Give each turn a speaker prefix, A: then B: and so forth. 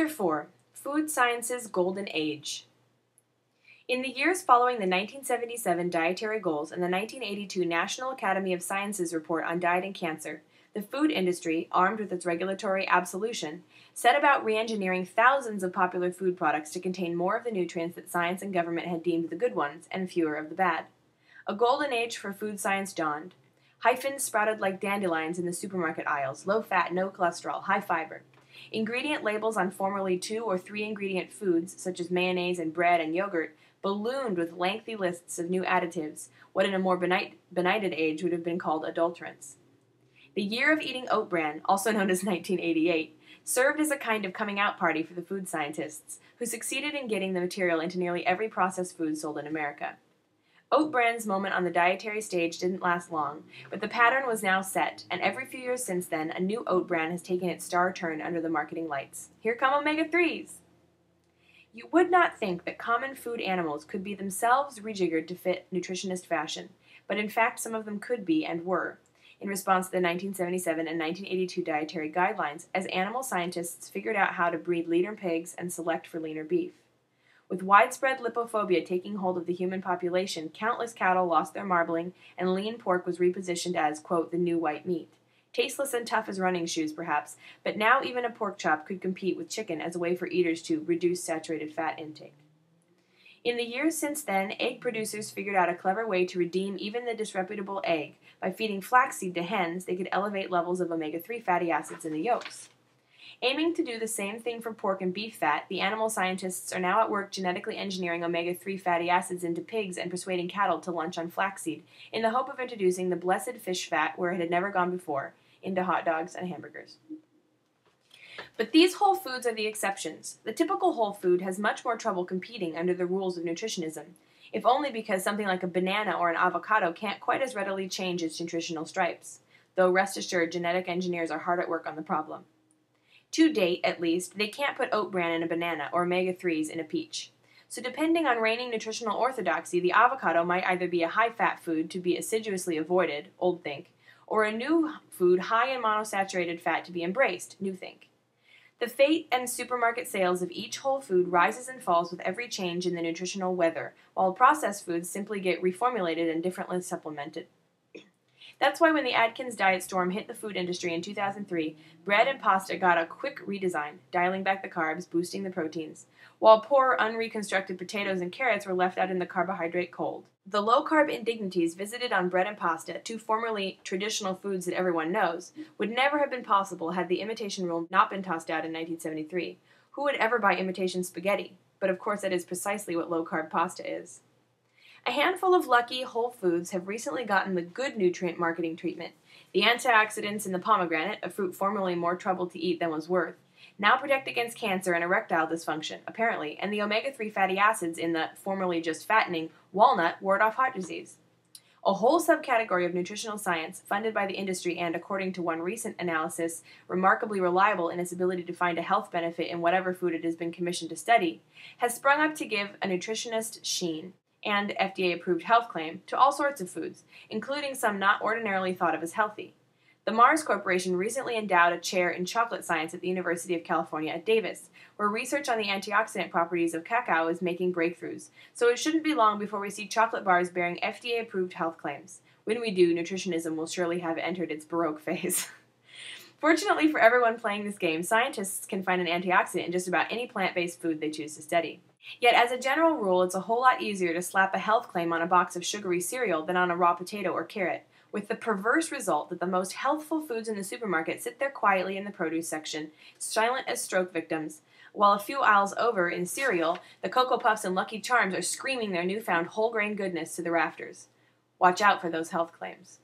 A: Chapter 4 Food Science's Golden Age. In the years following the 1977 dietary goals and the 1982 National Academy of Sciences report on diet and cancer, the food industry, armed with its regulatory absolution, set about re engineering thousands of popular food products to contain more of the nutrients that science and government had deemed the good ones and fewer of the bad. A golden age for food science dawned. Hyphens sprouted like dandelions in the supermarket aisles low fat, no cholesterol, high fiber. Ingredient labels on formerly two or three ingredient foods, such as mayonnaise and bread and yogurt, ballooned with lengthy lists of new additives, what in a more benight- benighted age would have been called adulterants. The year of eating oat bran, also known as 1988, served as a kind of coming out party for the food scientists, who succeeded in getting the material into nearly every processed food sold in America. Oat Bran's moment on the dietary stage didn't last long, but the pattern was now set, and every few years since then, a new oat bran has taken its star turn under the marketing lights. Here come omega 3s! You would not think that common food animals could be themselves rejiggered to fit nutritionist fashion, but in fact some of them could be and were, in response to the 1977 and 1982 dietary guidelines, as animal scientists figured out how to breed leaner pigs and select for leaner beef. With widespread lipophobia taking hold of the human population, countless cattle lost their marbling, and lean pork was repositioned as, quote, the new white meat. Tasteless and tough as running shoes, perhaps, but now even a pork chop could compete with chicken as a way for eaters to reduce saturated fat intake. In the years since then, egg producers figured out a clever way to redeem even the disreputable egg. By feeding flaxseed to hens, they could elevate levels of omega 3 fatty acids in the yolks. Aiming to do the same thing for pork and beef fat, the animal scientists are now at work genetically engineering omega 3 fatty acids into pigs and persuading cattle to lunch on flaxseed in the hope of introducing the blessed fish fat where it had never gone before into hot dogs and hamburgers. But these whole foods are the exceptions. The typical whole food has much more trouble competing under the rules of nutritionism, if only because something like a banana or an avocado can't quite as readily change its nutritional stripes, though rest assured genetic engineers are hard at work on the problem. To date, at least, they can't put oat bran in a banana or omega 3s in a peach. So, depending on reigning nutritional orthodoxy, the avocado might either be a high fat food to be assiduously avoided, old think, or a new food high in monosaturated fat to be embraced, new think. The fate and supermarket sales of each whole food rises and falls with every change in the nutritional weather, while processed foods simply get reformulated and differently supplemented. That's why when the Atkins diet storm hit the food industry in 2003, bread and pasta got a quick redesign, dialing back the carbs, boosting the proteins, while poor, unreconstructed potatoes and carrots were left out in the carbohydrate cold. The low carb indignities visited on bread and pasta, two formerly traditional foods that everyone knows, would never have been possible had the imitation rule not been tossed out in 1973. Who would ever buy imitation spaghetti? But of course, that is precisely what low carb pasta is. A handful of lucky Whole Foods have recently gotten the good nutrient marketing treatment. The antioxidants in the pomegranate, a fruit formerly more trouble to eat than was worth, now protect against cancer and erectile dysfunction, apparently, and the omega 3 fatty acids in the formerly just fattening walnut ward off heart disease. A whole subcategory of nutritional science, funded by the industry and, according to one recent analysis, remarkably reliable in its ability to find a health benefit in whatever food it has been commissioned to study, has sprung up to give a nutritionist sheen and FDA approved health claim to all sorts of foods, including some not ordinarily thought of as healthy. The Mars Corporation recently endowed a chair in chocolate science at the University of California at Davis, where research on the antioxidant properties of cacao is making breakthroughs, so it shouldn't be long before we see chocolate bars bearing FDA approved health claims. When we do, nutritionism will surely have entered its Baroque phase. Fortunately for everyone playing this game, scientists can find an antioxidant in just about any plant based food they choose to study. Yet, as a general rule, it's a whole lot easier to slap a health claim on a box of sugary cereal than on a raw potato or carrot, with the perverse result that the most healthful foods in the supermarket sit there quietly in the produce section, silent as stroke victims, while a few aisles over in cereal, the Cocoa Puffs and Lucky Charms are screaming their newfound whole grain goodness to the rafters. Watch out for those health claims.